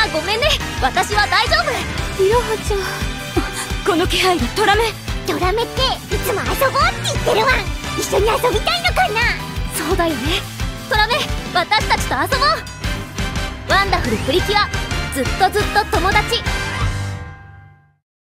なごめんね。私は大丈夫。いろはちゃん。この気配でトラメ。トラメっていつも遊ぼうって言ってるわ一緒に遊びたいのかな。そうだよね。トラメ私たちと遊ぼう。ワンダフルプリキュア。ずっとずっと友達。